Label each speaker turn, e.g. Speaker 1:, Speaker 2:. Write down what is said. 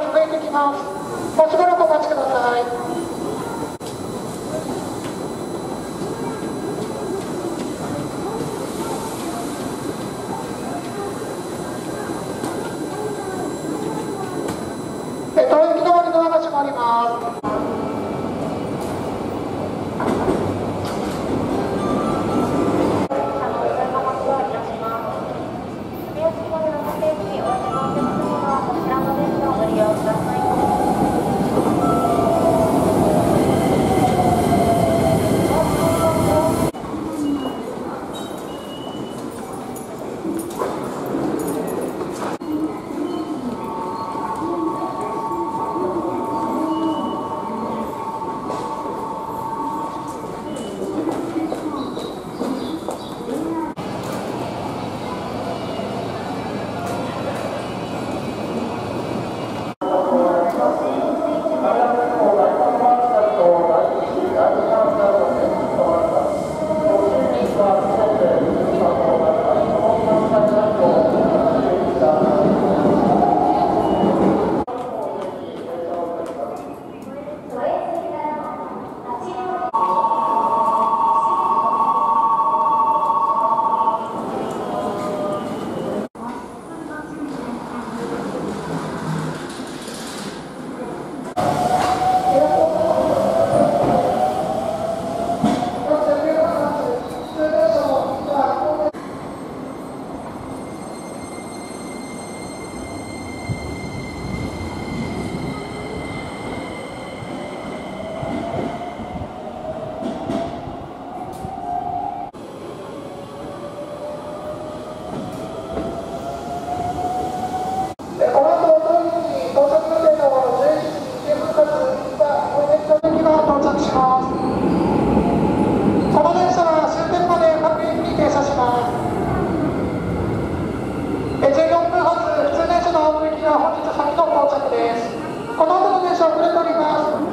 Speaker 1: が聞えてきます。もうしばらくお待ちください。です。この音の電をくれております。